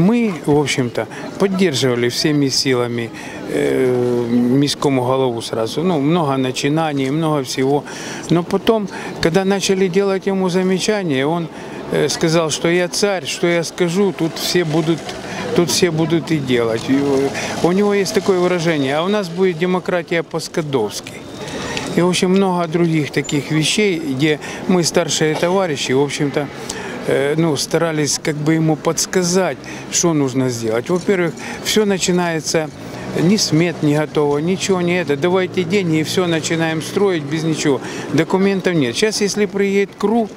мы, в общем-то, поддерживали всеми силами э, міському голову сразу. Ну, много начинаний, много всего. Но потом, когда начали делать ему замечания, он э, сказал, что я царь, что я скажу, тут все будут тут все будут и делать. Э, у него есть такое выражение, а у нас будет демократия по-скадовски. И, в общем, много других таких вещей, где мы, старшие товарищи, в общем-то, ну, старались как бы ему подсказать, что нужно сделать. Во-первых, все начинается ни смет не готово, ничего не это. Давайте деньги и все начинаем строить без ничего. Документов нет. Сейчас, если приедет КРУ,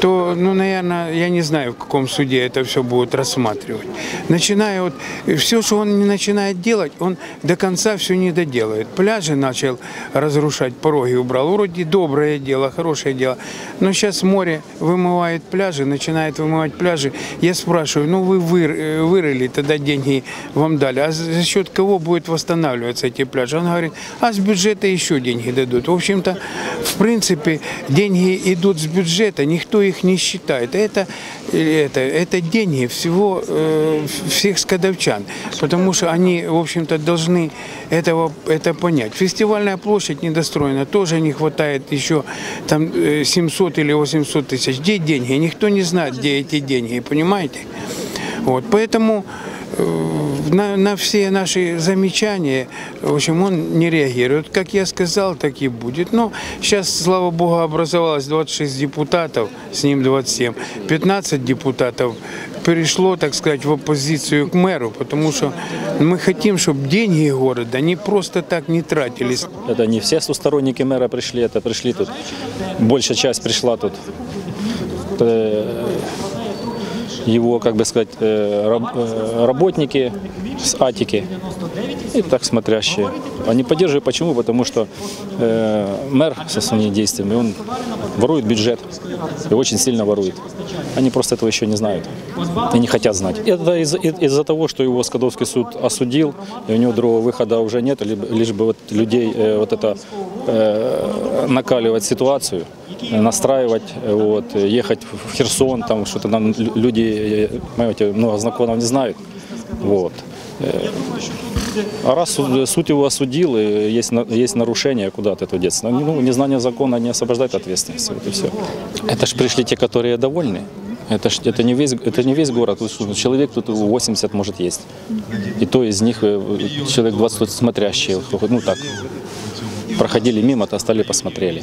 то, ну, наверное, я не знаю, в каком суде это все будут рассматривать. Начиная вот, все, что он не начинает делать, он до конца все не доделает. Пляжи начал разрушать, пороги убрал. Вроде доброе дело, хорошее дело. Но сейчас море вымывает пляжи, начинает вымывать пляжи. Я спрашиваю, ну вы э, вырыли, тогда деньги вам дали. А за счет кого будет восстанавливаться эти пляжи? Он говорит, а с бюджета еще деньги дадут. В общем-то, в принципе, деньги идут с бюджета, никто их не считает. Это, это, это деньги всего, э, всех скадовчан, потому что они, в общем-то, должны этого, это понять. Фестивальная площадь недостроена, тоже не хватает еще там э, 700 или 800 тысяч. Где деньги? Никто не знает, где эти деньги, понимаете? Вот, поэтому э, на, на все наши замечания, в общем, он не реагирует. Как я сказал, так и будет. Но сейчас, слава богу, образовалось 26 депутатов, с ним 27. 15 депутатов перешло, так сказать, в оппозицию к мэру, потому что мы хотим, чтобы деньги города, они просто так не тратились. Это не все сторонники мэра пришли, это пришли тут, большая часть пришла тут. Его, как бы сказать, э, э, работники с Атики и так смотрящие. Они поддерживают. Почему? Потому что э, мэр со своими действиями, он ворует бюджет и очень сильно ворует. Они просто этого еще не знают и не хотят знать. Это из- из- из-за того, что его Скадовский суд осудил, и у него другого выхода уже нет, либо, лишь бы вот людей вот это э, накаливать ситуацию, настраивать, вот, ехать в Херсон, там что-то там лю- люди, э, понимаете, много законов не знают. Вот. Э, А раз суд, его осудил, и есть, есть нарушение, куда от этого деться? Ну, незнание закона не освобождает от ответственности. Вот и все. Это ж пришли те, которые довольны. Это, ж, это, не весь, это не весь город. Человек тут 80 может есть. И то из них э, человек 20 тут смотрящие. Ну так, проходили мимо, то стали посмотрели.